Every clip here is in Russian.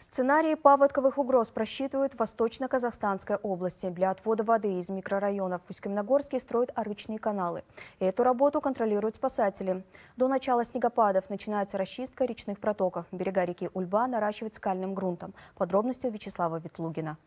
Сценарии паводковых угроз просчитывают в Восточно-Казахстанской области. Для отвода воды из микрорайонов в Усть-Каменогорске строят арычные каналы. Эту работу контролируют спасатели. До начала снегопадов начинается расчистка речных протоков. Берега реки Ульба наращивают скальным грунтом. Подробности у Вячеслава Ветлугина.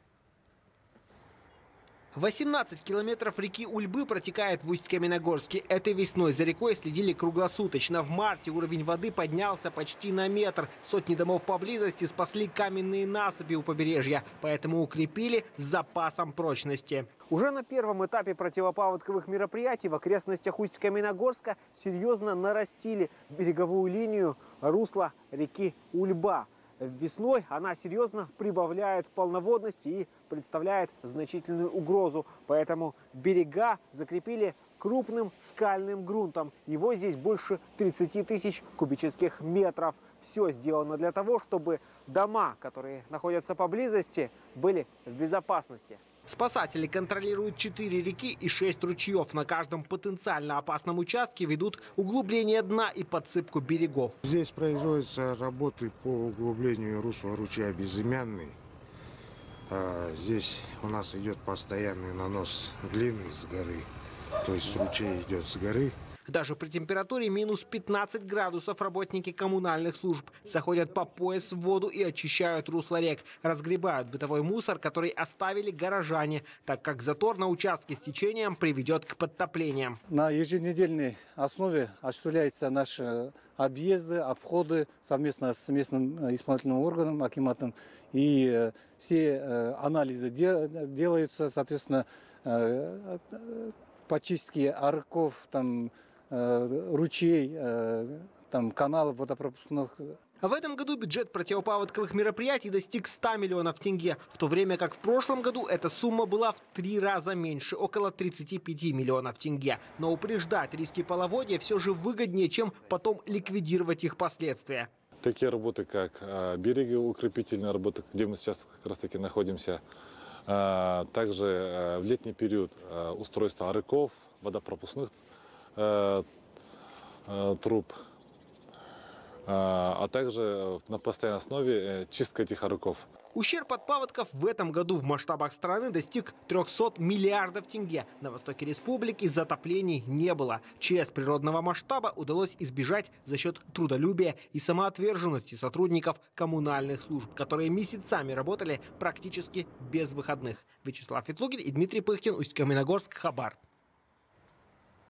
18 километров реки Ульбы протекает в Усть-Каменогорске. Этой весной за рекой следили круглосуточно. В марте уровень воды поднялся почти на метр. Сотни домов поблизости спасли каменные насыпи у побережья, поэтому укрепили с запасом прочности. Уже на первом этапе противопаводковых мероприятий в окрестностях Усть-Каменогорска серьезно нарастили береговую линию русла реки Ульба. Весной она серьезно прибавляет полноводности и представляет значительную угрозу. Поэтому берега закрепили крупным скальным грунтом. Его здесь больше 30 тысяч кубических метров. Все сделано для того, чтобы дома, которые находятся поблизости, были в безопасности. Спасатели контролируют 4 реки и 6 ручьев. На каждом потенциально опасном участке ведут углубление дна и подсыпку берегов. Здесь производятся работы по углублению русла ручья Безымянный. А Здесь у нас идет постоянный нанос глины с горы. То есть ручей идет с горы. Даже при температуре минус 15 градусов работники коммунальных служб заходят по пояс в воду и очищают русло рек. Разгребают бытовой мусор, который оставили горожане, так как затор на участке с течением приведет к подтоплениям. На еженедельной основе осуществляются наши объезды, обходы совместно с местным э, исполнительным органом, акиматом. И э, все э, анализы де- делаются, соответственно, почистки арков, там, ручей, э, там, каналов водопропускных В этом году бюджет противопаводковых мероприятий достиг 100 миллионов тенге, в то время как в прошлом году эта сумма была в три раза меньше, около 35 миллионов тенге. Но упреждать риски половодья все же выгоднее, чем потом ликвидировать их последствия. Такие работы, как а, берегоукрепительные работы, где мы сейчас как раз таки находимся, а, также а, в летний период а, устройство арыков, водопропускных а, а, труб, а также на постоянной основе чистка этих арыков. Ущерб от паводков в этом году в масштабах страны достиг 300 миллиардов тенге. На востоке республики затоплений не было. ЧС природного масштаба удалось избежать за счет трудолюбия и самоотверженности сотрудников коммунальных служб, которые месяцами работали практически без выходных. Вячеслав Ветлугин и Дмитрий Пыхтин, Усть-Каменогорск, Хабар.